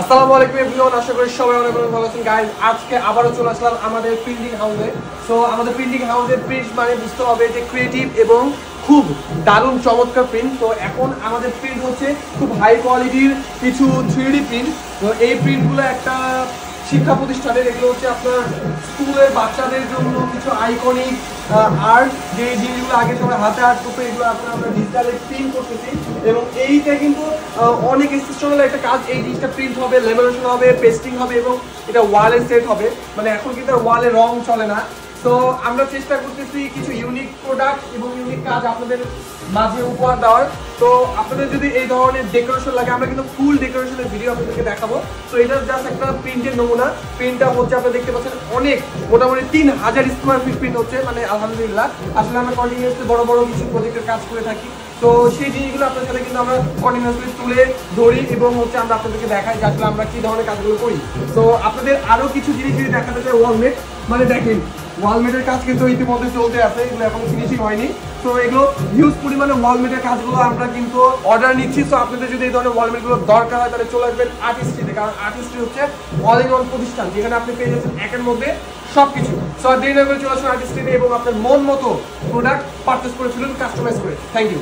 আসসালামু আলাইকুম এভরিওয়ান, আশা করি সবাই অনেক অনেক ভালো আছেন। গাইজ আজকে আবারও চলে আসলাম আমাদের প্রিন্টিং হাউসে সো আমাদের প্রিন্টিং হাউসে প্রিন্ট মানে বুঝতে হবে যে ক্রিয়েটিভ এবং খুব দারুণ চমৎকার প্রিন্ট তো এখন আমাদের প্রিন্ট হচ্ছে খুব হাই কোয়ালিটির কিছু থ্রি প্রিন্ট তো এই প্রিন্টগুলো একটা শিক্ষা প্রতিষ্ঠানের, এগুলো হচ্ছে আপনার স্কুলের বাচ্চাদের জন্য কিছু আইকনিক আর্ট যে জিনিসগুলো আগে সবাই হাতে আর্ট করতো, এগুলো আপনার আমরা ডিজিটালে প্রিন্ট করতেছি। এবং এইটা কিন্তু অনেক এক্সেপশনাল একটা কাজ, এই জিনিসটা প্রিন্ট হবে লেমিনেশন হবে পেস্টিং হবে এবং এটা ওয়ালে সেট হবে। মানে এখন কিন্তু ওয়ালে রং চলে না। তো আমরা চেষ্টা করতেছি কিছু ইউনিক প্রোডাক্ট এবং ইউনিক কাজ আপনাদের মাঝে উপহার দেওয়ার। তো আপনাদের যদি এই ধরনের ডেকোরেশন লাগে, আমরা কিন্তু ফুল ডেকোরেশনের ভিডিও আপনাদেরকে দেখাবো। তো এটা জাস্ট একটা প্রিন্টের নমুনা। প্রিন্টটা হচ্ছে আপনারা দেখতে পাচ্ছেন অনেক, মোটামুটি তিন হাজার স্কোয়ার ফিট প্রিন্ট হচ্ছে মানে আলহামদুলিল্লাহ। আসলে আমরা কন্টিনিউসলি বড় বড় কিছু প্রজেক্টের কাজ করে থাকি। তো সেই জিনিসগুলো আপনার সাথে কিন্তু আমরা কন্টিনিউসলি তুলে ধরি এবং হচ্ছে আমরা আপনাদেরকে দেখাই যে আসলে আমরা কি ধরনের কাজগুলো করি। তো আপনাদের আরও কিছু জিনিস যদি দেখাতে চাই ওয়ালমেট মানে দেখেন ওয়ালমেটের কাজ কিন্তু ইতিমধ্যে চলতে আছে, এগুলো এখনও ফিনিশিং হয়নি। তো এগুলো হিউজ পরিমাণে ওয়ালমেটের কাজগুলো আমরা কিন্তু অর্ডার নিচ্ছি। তো আপনাদের যদি এই ধরনের ওয়ালমেটগুলো দরকার হয়, তাহলে চলে আসবেন আর্টিস্ট্রিতে কারণ আর্টিস্ট্রি হচ্ছে অল ইন ওয়ান প্রতিষ্ঠান, যেখানে আপনি পেয়ে যাচ্ছেন একের মধ্যে সবকিছু। সো আর দেরি না করে চলে আসুন আর্টিস্ট্রিতে এবং আপনার মন মতো প্রোডাক্ট পারচেস করে ফেলুন কাস্টমাইজ করে। Thank you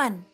one.